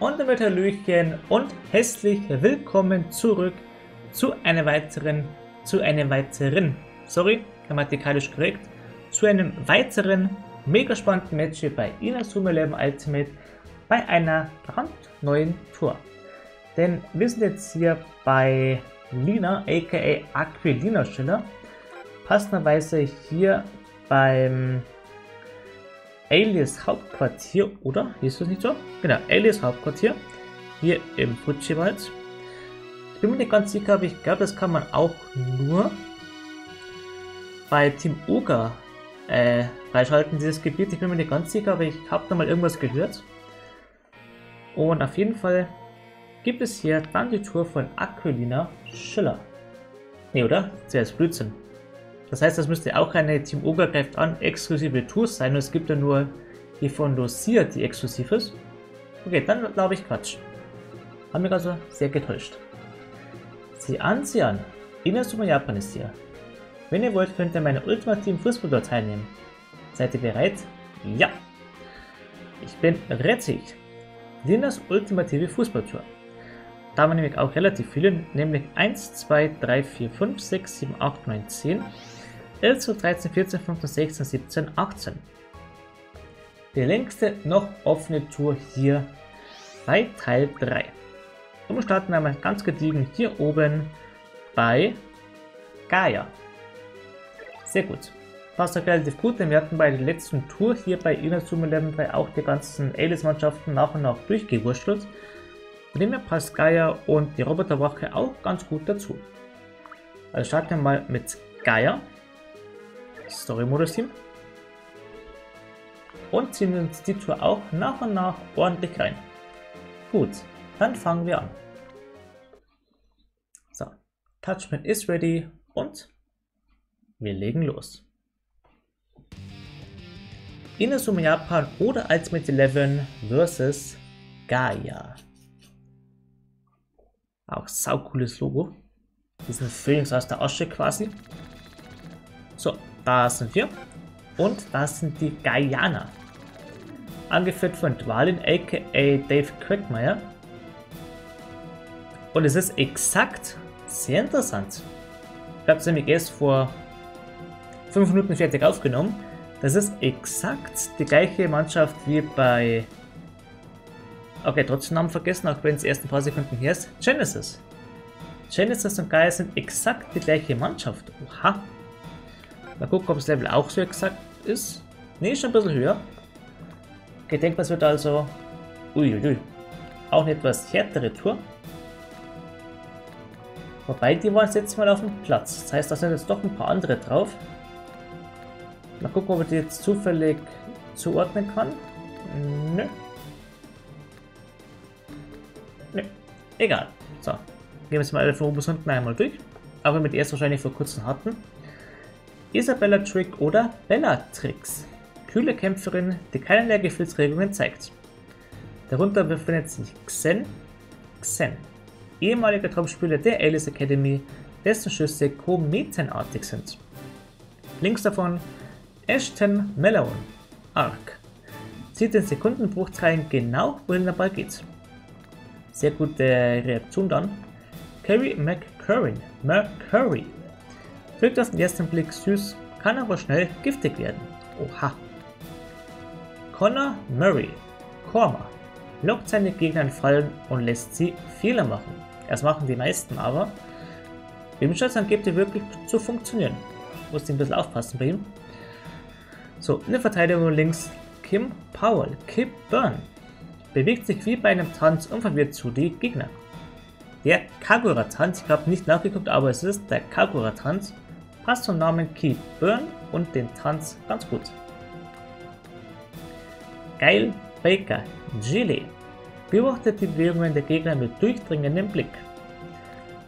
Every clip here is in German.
Und damit Hallöchen und hässlich willkommen zurück zu einer weiteren, zu einem weiteren, sorry, grammatikalisch korrekt, zu einem weiteren mega spannenden Match bei Inazuma Eleven Ultimate bei einer brandneuen Tour. Denn wir sind jetzt hier bei Lina, aka Aquilina Schiller, passenderweise hier beim Alias Hauptquartier, oder? Ist das nicht so? Genau, Alias Hauptquartier. Hier im Fujiwald. Ich bin mir nicht ganz sicher, aber ich glaube, das kann man auch nur bei Team Oga äh, freischalten, dieses Gebiet. Ich bin mir nicht ganz sicher, aber ich habe da mal irgendwas gehört. Und auf jeden Fall gibt es hier dann die Tour von Aquilina Schiller. Ne, oder? Zuerst Blödsinn. Das heißt, das müsste auch eine Team Ogre greift an exklusive Tour sein und es gibt ja nur die von Lucia, die exklusiv ist. Okay, dann glaube ich Quatsch. Haben mich also sehr getäuscht. Sieh an, sieh an. Inazuma Japan ist hier. Wenn ihr wollt, könnt ihr meine ultimativen Fußballtour teilnehmen. Seid ihr bereit? Ja! Ich bin rettig. Linas ultimative Fußballtour. Da haben wir nämlich auch relativ viele, nämlich 1, 2, 3, 4, 5, 6, 7, 8, 9, 10. 11, 13, 14, 15, 16, 17, 18. Die längste noch offene Tour hier bei Teil 3. Und wir starten einmal ganz gediegen hier oben bei Gaia. Sehr gut. Passt auch relativ gut, denn wir hatten bei der letzten Tour hier bei Inazuma Eleven 3 auch die ganzen Alice-Mannschaften nach und nach durchgewurschtelt. Von dem her passt Gaia und die Roboterwache auch ganz gut dazu. Also starten wir mal mit Gaia. Story-Modus-Team. Und ziehen uns die Tour auch nach und nach ordentlich rein. Gut, dann fangen wir an. So, Touchman ist ready und wir legen los. Inazuma Japan oder Ultimate Eleven vs. Gaia. Auch saucooles Logo. Diesen Phoenix aus der Asche quasi. So, da sind wir. Und das sind die Guyana. Angeführt von Dwalin, aka Dave Quagmire. Und es ist exakt sehr interessant. Ich habe es nämlich erst vor 5 Minuten fertig aufgenommen. Das ist exakt die gleiche Mannschaft wie bei... Okay, trotzdem Namen vergessen, auch wenn es erst ein paar Sekunden her ist. Genesis. Genesis und Gaia sind exakt die gleiche Mannschaft. Oha. Mal gucken, ob das Level auch so exakt ist. Ne, schon ein bisschen höher. Denke, das wird also... Uiuiui. Auch eine etwas härtere Tour. Wobei, die waren jetzt mal auf dem Platz. Das heißt, da sind jetzt doch ein paar andere drauf. Mal gucken, ob ich die jetzt zufällig zuordnen kann. Nö. Nö. Egal. So. Gehen wir jetzt mal alle von oben bis unten einmal durch. Aber wir mit erst wahrscheinlich vor kurzem hatten. Isabella Trick oder Bellatrix. Kühle Kämpferin, die keinerlei Gefühlsregungen zeigt. Darunter befindet sich Xen. Xen. Ehemaliger Topspieler der Alice Academy, dessen Schüsse kometenartig sind. Links davon Ashton Malone. Arc. Sieht in Sekundenbruchteilen genau, wohin der Ball geht. Sehr gute Reaktion dann. Carrie McCurry. McCurry. Wirkt auf den ersten Blick süß, kann aber schnell giftig werden. Oha. Connor Murray, Korma, lockt seine Gegner in Fallen und lässt sie Fehler machen. Das machen die meisten aber. Im Schatz angibt er wirklich zu funktionieren. Muss ein bisschen aufpassen bei ihm. So, in der Verteidigung links Kim Powell, Kip Burn. Bewegt sich wie bei einem Tanz unverwirrt zu die Gegner. Der Kagura-Tanz, ich habe nicht nachgeguckt, aber es ist der Kagura-Tanz, passt zum Namen Keep Burn und den Tanz ganz gut. Geil Baker Gilly beobachtet die Bewegungen der Gegner mit durchdringendem Blick.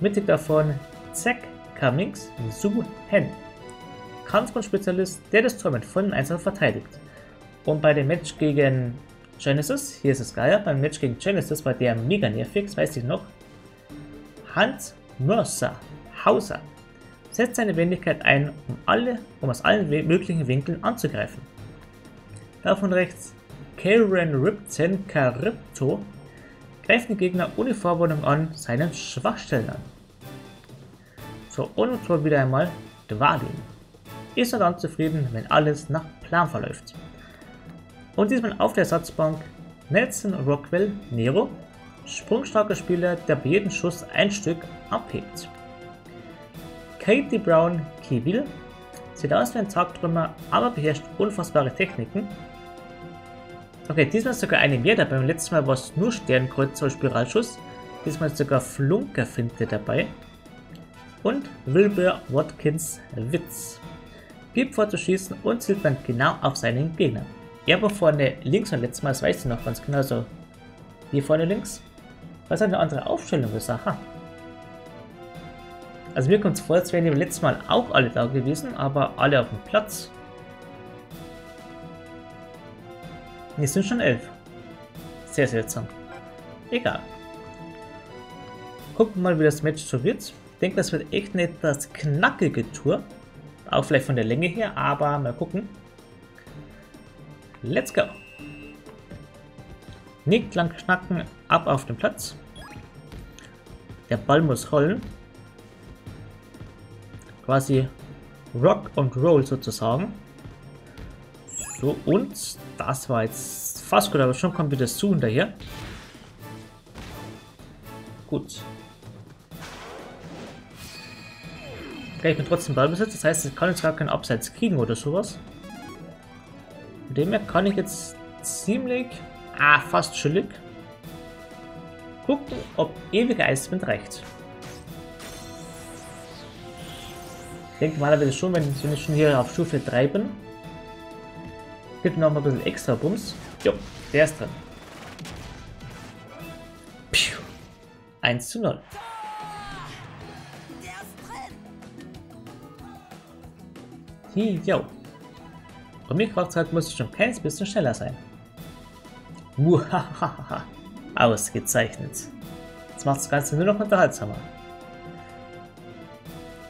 Mittig davon Zack Cummings Su Hen, Kampfkunstspezialist, der das Tor mit vollen Einsatz verteidigt. Und bei dem Match gegen Genesis, hier ist es Gaia, beim Match gegen Genesis war der mega nervig, weiß ich noch. Hans Mercer Hauser setzt seine Wendigkeit ein, um, alle, um aus allen möglichen Winkeln anzugreifen. Davon rechts Karen Ripzen Charybto greift den Gegner ohne Vorwarnung an seinen Schwachstellen an. So, und zwar wieder einmal Dwalin. Ist er dann zufrieden, wenn alles nach Plan verläuft. Und diesmal auf der Ersatzbank Nelson Rockwell Nero, sprungstarker Spieler, der bei jedem Schuss ein Stück abhebt. Katie Brown Kivil sieht aus wie ein Tagtrümmer, aber beherrscht unfassbare Techniken. Okay, diesmal sogar eine mehr dabei. Beim letzten Mal war es nur Sternkreuzer und Spiralschuss. Diesmal ist sogar Flunkerfinte dabei. Und Wilbur Watkins Witz. Piep vorzuschießen und zielt man genau auf seinen Gegner. Er war vorne links und letztes Mal, das weiß ich noch ganz genau, so hier vorne links. Was eine andere Aufstellung ist, aha. Also mir kommt es vor, als wären die letztes Mal auch alle da gewesen, aber alle auf dem Platz. Es sind schon elf. Sehr seltsam. Egal. Gucken wir mal, wie das Match so wird. Ich denke, das wird echt eine etwas knackige Tour. Auch vielleicht von der Länge her, aber mal gucken. Let's go. Nicht lang knacken, ab auf den Platz. Der Ball muss rollen. Quasi Rock und Roll sozusagen. So, und das war jetzt fast gut, aber schon kommt wieder Zoom daher. Gut. Okay, ich bin trotzdem Ballbesitz, das heißt, ich kann jetzt gar keinen Abseits kriegen oder sowas. Von dem her kann ich jetzt ziemlich, ah, fast chillig gucken, ob ewiger Eiswind reicht. Denke normalerweise schon, wenn, wenn ich schon hier auf Stufe 3 bin. Gibt noch mal ein bisschen extra Bums. Jo, der ist drin. Piu. 1 zu 0. Hi, jo. Und mich fragt halt, muss ich schon ein kleines bisschen schneller sein. Muhahaha. Ausgezeichnet. Jetzt macht das Ganze nur noch unterhaltsamer.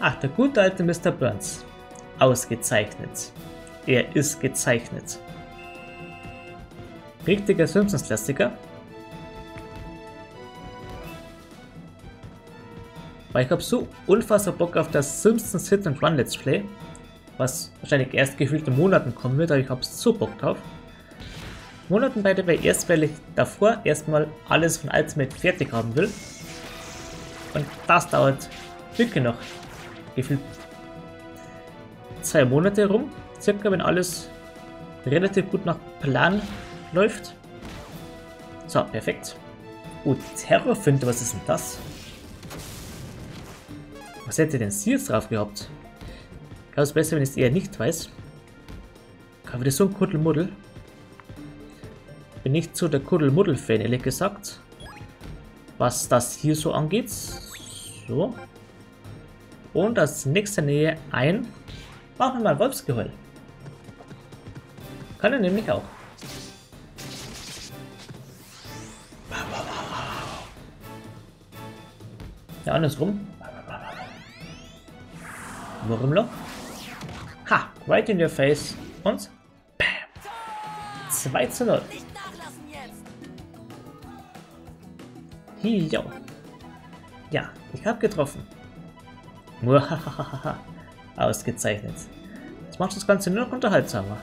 Ach, der gute alte Mr. Burns. Ausgezeichnet. Er ist gezeichnet. Richtiger Simpsons-Klassiker. Weil ich habe so unfassbar Bock auf das Simpsons Hit and Run Let's Play, was wahrscheinlich erst gefühlt in Monaten kommen wird, aber ich habe so Bock drauf. Monaten bei dabei erst, weil ich davor erstmal alles von Ultimate fertig haben will. Und das dauert wirklich noch gefühlt zwei Monate rum, circa, wenn alles relativ gut nach Plan läuft. So, perfekt. Oh, Terrorfinte, was ist denn das? Was hätte denn sie jetzt drauf gehabt? Glaube, es besser, wenn ich es eher nicht weiß. Aber das so ein Kuddelmuddel. Bin nicht so der Kuddelmuddel-Fan, ehrlich gesagt. Was das hier so angeht. So. Und als nächste Nähe ein. Machen wir mal Wolfsgeheul. Kann er nämlich auch. Ja, andersrum. Wurmloch. Ha, right in your face. Und bam. 2 zu 0. Hiyo. Ja, ich habe getroffen. Ausgezeichnet. Das macht das Ganze nur noch unterhaltsamer.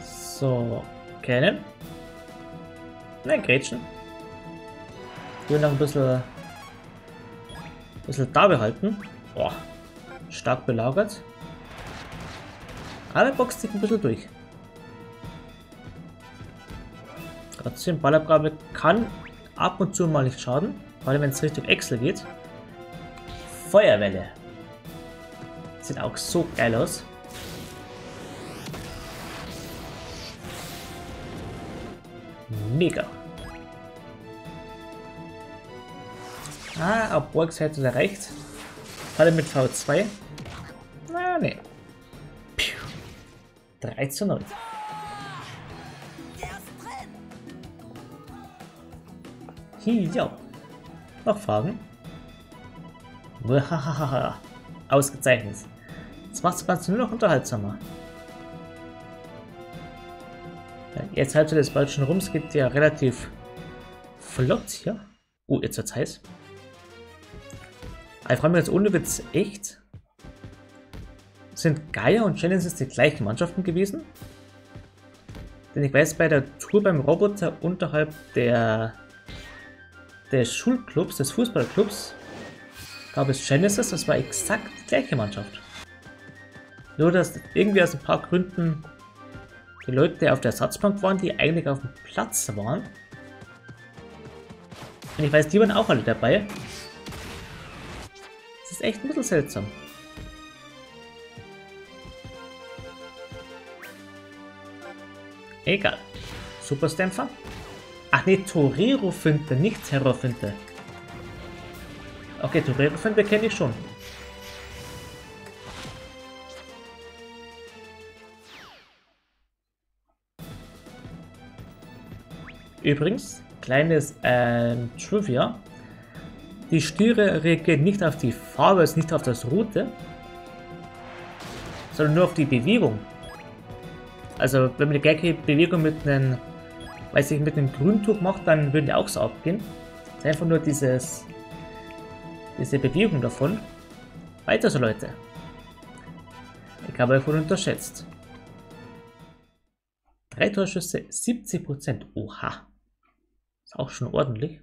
So, kennen. Nein, Gretchen. Ich will noch ein bisschen, ein bisschen da behalten. Boah, stark belagert. Aber boxt sich ein bisschen durch. Trotzdem, Ballabgabe kann ab und zu mal nicht schaden, vor allem wenn es Richtung Excel geht. Feuerwelle. Sieht auch so geil aus. Mega. Ah, auf Borgs hätte es erreicht. Alle mit V2. Na, nee. 3 zu 0. Hier, Noch Fragen? Ausgezeichnet. Das macht das Ganze nur noch unterhaltsamer. Jetzt Halbzeit des bald schon rum. Es geht ja relativ flott hier. Oh, jetzt wird's heiß. Ich frage mich jetzt ohne Witz echt. Sind Gaia und Genesis die gleichen Mannschaften gewesen? Denn ich weiß, bei der Tour beim Roboter unterhalb der des Schulclubs, des Fußballclubs, gab es Genesis, das war exakt die gleiche Mannschaft. Nur, dass irgendwie aus ein paar Gründen die Leute auf der Ersatzbank waren, die eigentlich auf dem Platz waren. Und ich weiß, die waren auch alle dabei. Das ist echt ein bisschen seltsam. Egal. Superstempfer. Ach nee, Torero-Finte, nicht Terror-Finte. Okay, Torero-Finte kenne ich schon. Übrigens, kleines äh, Trivia. Die Stiere reagieren nicht auf die Farbe, also nicht auf das Route, sondern nur auf die Bewegung. Also wenn man die gleiche Bewegung mit einem, weiß ich, mit einem Grüntuch macht, dann würden die auch so abgehen. Das ist einfach nur dieses, diese Bewegung davon. Weiter so Leute. Ich habe euch wohl unterschätzt. Drei Torschüsse, 70%. Oha. Ist auch schon ordentlich.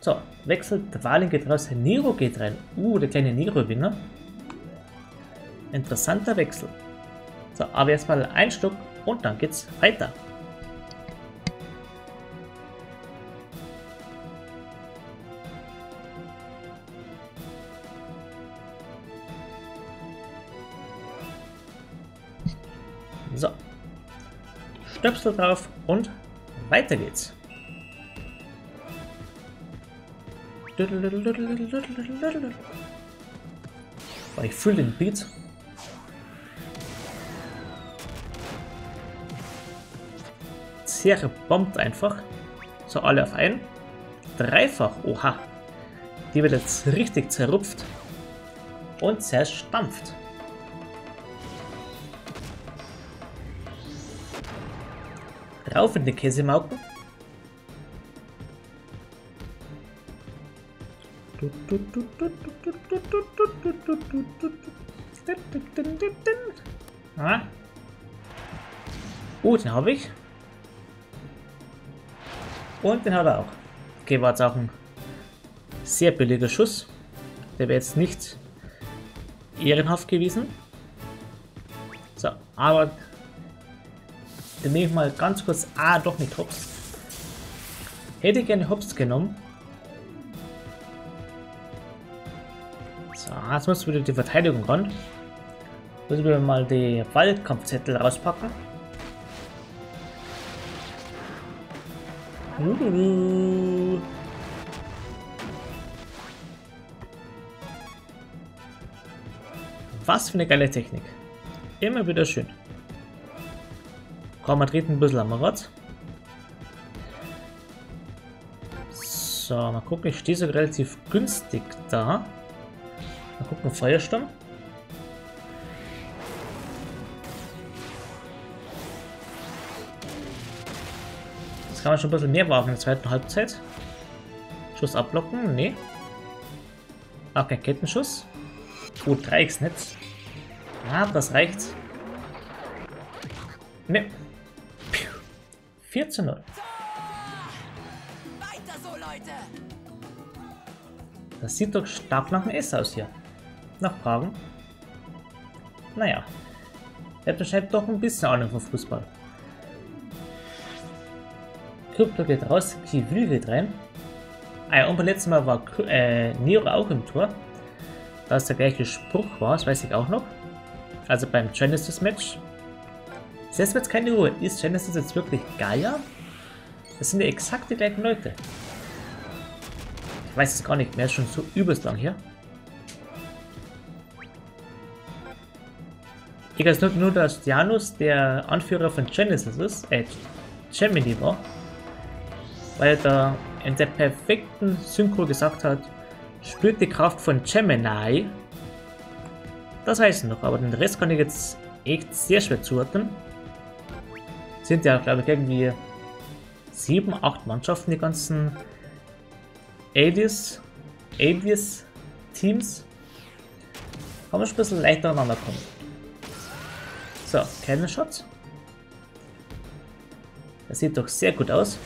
So, wechselt, Wahlen geht raus, Nero geht rein. Uh, der kleine Nero-Winger. Interessanter Wechsel. So, aber erstmal ein Stück und dann geht's weiter. So. Stöpsel drauf und weiter geht's. Oh, ich fühle den Beat. Serie bombt einfach. So, alle auf einen. Dreifach. Oha. Die wird jetzt richtig zerrupft. Und zerstampft. Rauf in die Käsemauken. Ah. Oh, den habe ich. Und den hat er auch. Okay, war jetzt auch ein sehr billiger Schuss. Der wäre jetzt nicht ehrenhaft gewesen. So, aber den nehme ich mal ganz kurz. Ah, doch nicht Hops. Hätte gerne Hops genommen. So, jetzt muss wieder die Verteidigung ran. Müssen wir mal die Waldkampfzettel rauspacken. Was für eine geile Technik. Immer wieder schön. Komm, man dreht ein bisschen am Rad. So, mal gucken. Ich stehe so relativ günstig da. Mal gucken, Feuersturm. Jetzt kann man schon ein bisschen mehr wagen in der zweiten Halbzeit. Schuss abblocken? Nee. Auch kein Kettenschuss. Gut, Dreiecksnetz. Ah, das reicht. Ne. 4 zu 0. Das sieht doch stark nach dem S aus hier. Nach Fragen? Naja. Er wahrscheinlich doch ein bisschen Ahnung von Fußball. Krypto geht raus, Kivil geht rein. Ah ja, und beim letzten Mal war äh, Nero auch im Tor. Da es der gleiche Spruch war, das weiß ich auch noch. Also beim Genesis-Match. Selbst jetzt keine Ruhe. Ist Genesis jetzt wirklich Gaia? Das sind ja exakt die gleichen Leute. Ich weiß es gar nicht mehr, ist schon so übelst lang hier. Ich weiß nur, dass Janus der Anführer von Genesis ist, äh, Gemini war weil er da in der perfekten Synchro gesagt hat, spürt die Kraft von Gemini. Das weiß ich noch, aber den Rest kann ich jetzt echt sehr schwer zuordnen. Sind ja, glaube ich, irgendwie sieben, acht Mannschaften, die ganzen Alias, Alias Teams. Kann man schon ein bisschen leichter aneinander kommen. So, keine Shots. Das sieht doch sehr gut aus.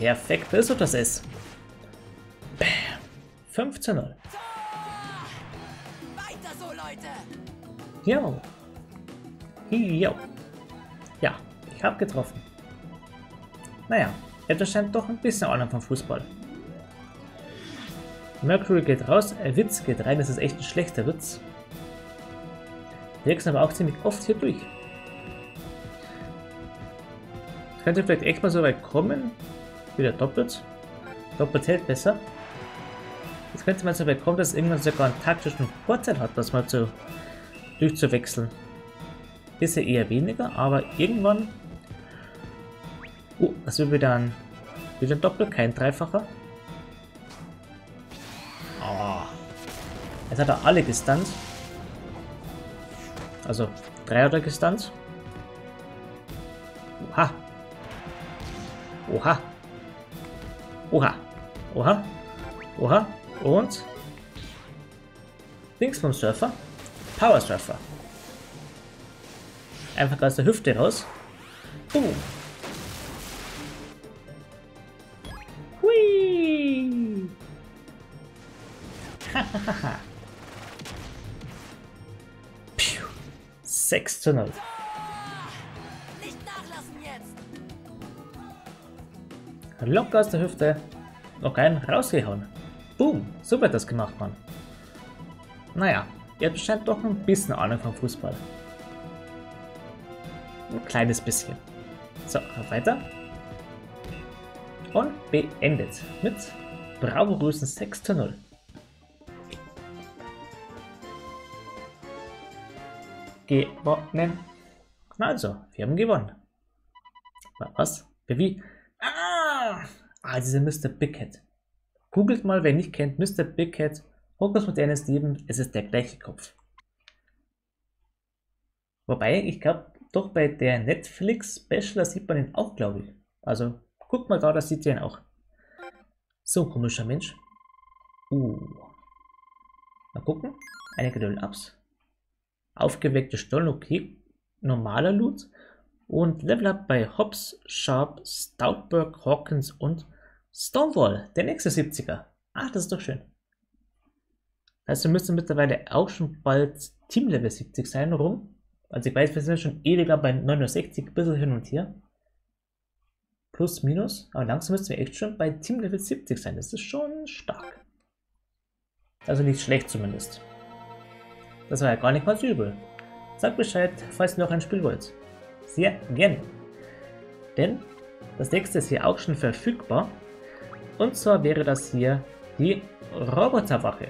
Perfekt, das ist das S. Bam. 5 zu 0. Weiter so, Leute! Jo. Jo. Ja, ich habe getroffen. Naja, etwas scheint doch ein bisschen Ahnung vom Fußball. Mercury geht raus, ein Witz geht rein, das ist echt ein schlechter Witz. Wir wechseln aber auch ziemlich oft hier durch. Könnte vielleicht echt mal so weit kommen. Wieder doppelt. Doppelt hält besser. Jetzt könnte man so weit kommen, dass irgendwann sogar einen taktischen Vorteil hat, das mal zu durchzuwechseln. Bisher eher weniger, aber irgendwann... Oh, das wird wieder ein, wieder ein Doppel, kein Dreifacher. Oh. Jetzt hat er alle gestunt. Also drei hat er gestunt. Oha, Oha. Oha. Oha. Oha. Und Links vom Surfer. Power Surfer. Einfach aus der Hüfte raus. Boom. Hui. 6 zu 0. Locker aus der Hüfte. Noch einen rausgehauen. Boom, so wird das gemacht, Mann. Naja, ihr scheint doch ein bisschen Ahnung vom Fußball. Ein kleines bisschen. So, weiter. Und beendet mit bravourösen 6 zu 0. Gewonnen. Also, wir haben gewonnen. Was? Wie? Ah, dieser Mr. Big Head. Googelt mal, wer nicht kennt, Mr. Big Head, Hogwarts moderne Steven, es ist der gleiche Kopf. Wobei, ich glaube, doch bei der Netflix Special, sieht man ihn auch, glaube ich. Also, guck mal da, da sieht ihr ihn auch. So ein komischer Mensch. Uh. Mal gucken. Einige Level-Ups. Aufgeweckte Stollen, okay. Normaler Loot und Level Up bei Hobbs, Sharp, Stoutberg, Hawkins und Stonewall, der nächste 70er. Ach, das ist doch schön. Also müssen mittlerweile auch schon bald Team Level 70 sein, rum. Also ich weiß, wir sind schon ewig bei 69, ein bisschen hin und her. Plus, minus. Aber langsam müssen wir echt schon bei Team Level 70 sein. Das ist schon stark. Also nicht schlecht zumindest. Das war ja gar nicht mal so übel. Sagt Bescheid, falls ihr noch ein Spiel wollt sehr gerne. Denn das nächste ist hier auch schon verfügbar. Und zwar wäre das hier die Roboterwache.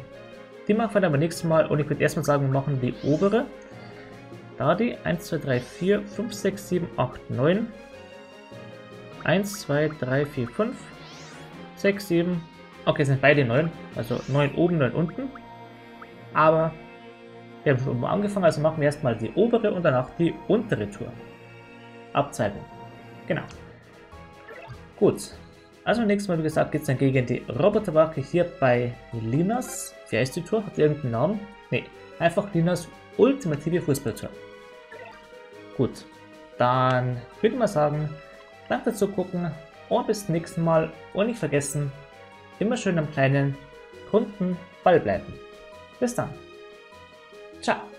Die machen wir dann beim nächsten Mal und ich würde erstmal sagen, wir machen die obere. Da die 1, 2, 3, 4, 5, 6, 7, 8, 9. 1, 2, 3, 4, 5, 6, 7. Okay, sind beide 9. Also 9 oben, 9 unten. Aber wir haben schon oben angefangen, also machen wir erstmal die obere und danach die untere Tour. Abzweigung. Genau. Gut. Also nächstes Mal, wie gesagt, geht es dann gegen die Roboterwache hier bei Linas. Wie heißt die Tour? Hat die irgendeinen Namen? Ne, einfach Linas ultimative Fußballtour. Gut. Dann würde ich mal sagen, danke fürs Zugucken und bis zum nächsten Mal. Und nicht vergessen, immer schön am kleinen Kunden Ball bleiben. Bis dann. Ciao.